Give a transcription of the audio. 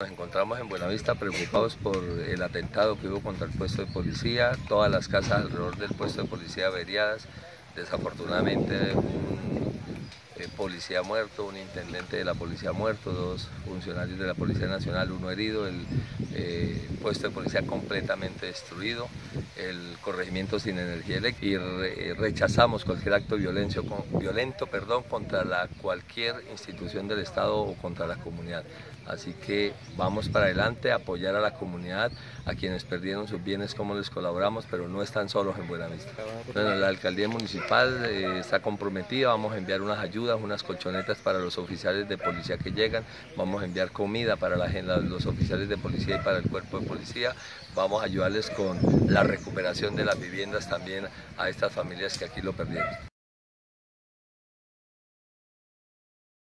Nos encontramos en Buenavista preocupados por el atentado que hubo contra el puesto de policía, todas las casas alrededor del puesto de policía averiadas, desafortunadamente un policía muerto, un intendente de la policía muerto, dos funcionarios de la Policía Nacional, uno herido, el eh, puesto de policía completamente destruido, el corregimiento sin energía eléctrica y eh, rechazamos cualquier acto violento, violento perdón, contra la, cualquier institución del Estado o contra la comunidad. Así que vamos para adelante, apoyar a la comunidad, a quienes perdieron sus bienes, como les colaboramos, pero no están solos en Buenavista. Bueno, la alcaldía municipal está comprometida, vamos a enviar unas ayudas unas colchonetas para los oficiales de policía que llegan, vamos a enviar comida para la, los oficiales de policía y para el cuerpo de policía, vamos a ayudarles con la recuperación de las viviendas también a estas familias que aquí lo perdieron.